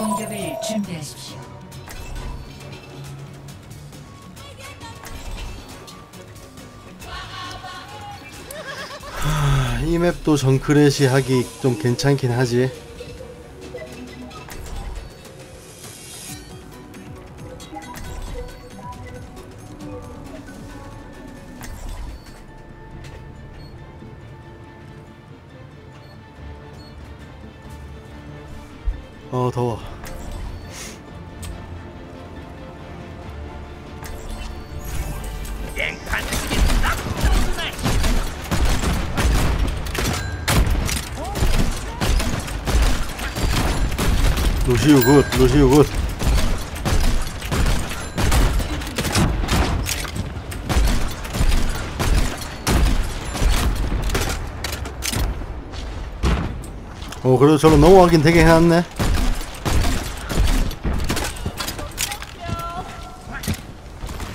공격을 준비하십시오. 아, 이 맵도 정크렛이 하기 좀 괜찮긴 하지 어 더워 루시우 굿 루시우 굿 어, 그래도 저로 넘어가긴 되게 해놨네.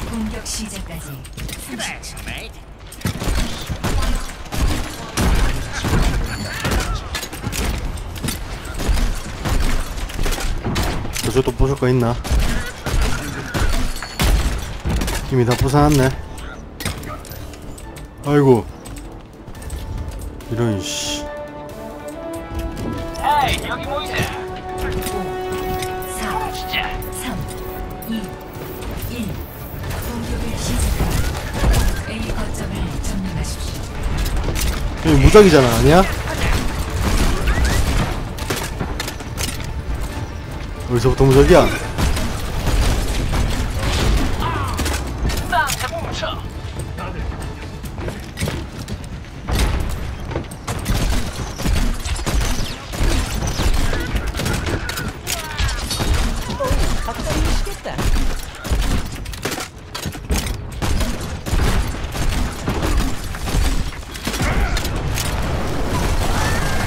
공격 시작까지 30초. 저쪽 또 부술 거 있나? 이미 다 부숴놨네. 아이고. 이런, 씨. 4, 3, 2, 1. 공격을 시작합니다. A 거점을 점령하십시오. 여기 무적이잖아, 아니야? 어디서부터 무적이야?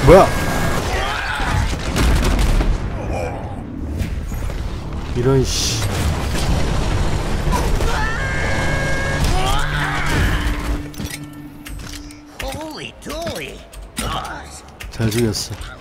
뭐야? 이런 씨. 잘 죽였어.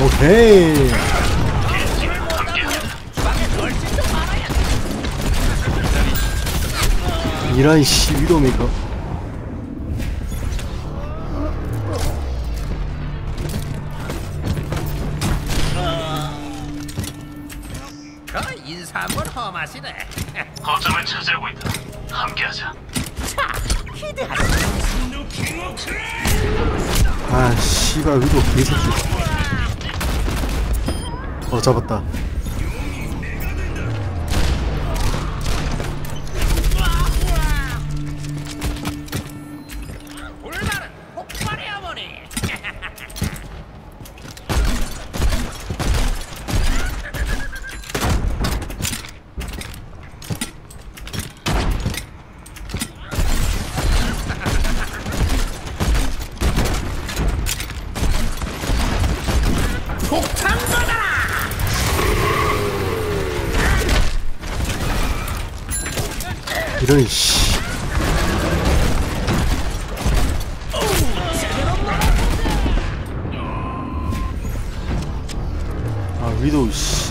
오케이. 이런 씨 위도메이커. 그 인사 한번 험하시네. 거점을 차지하고 있다. 함께하자. 아 씨발 위도 개새끼. 어 잡았다. 이런 씨. 아 위도우 씨.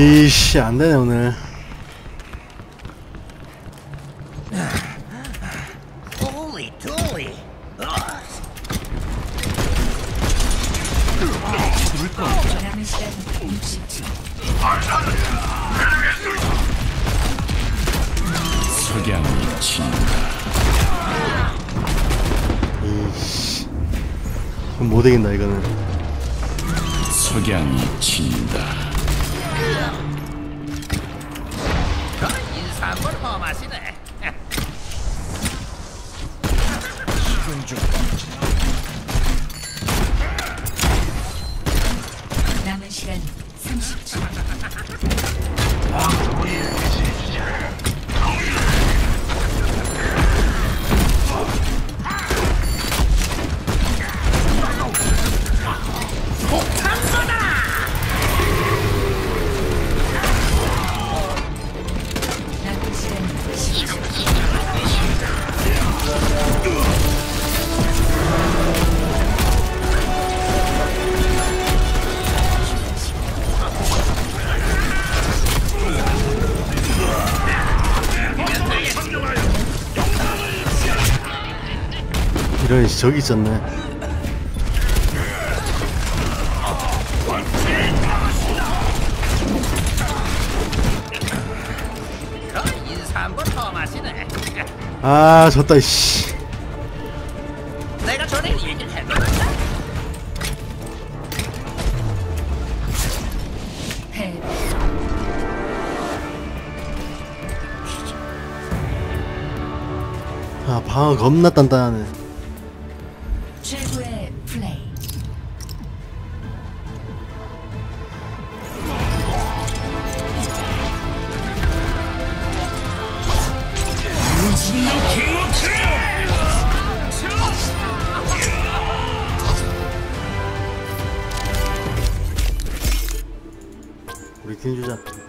이씨 안되네 오늘 Holy dooly. Ugh. 남은 시간 60초. 석양이 친다. 이씨 못 이긴다 이거는 석양이 친다. 그 인사 한번 험하시네. 남은 시간 30초. 남은 이런 씨 저기 있었네. 아 졌다 이씨 내가 전에 얘기를 했는데. 패. 아 방어 겁나 단단하네 우리 팀 주자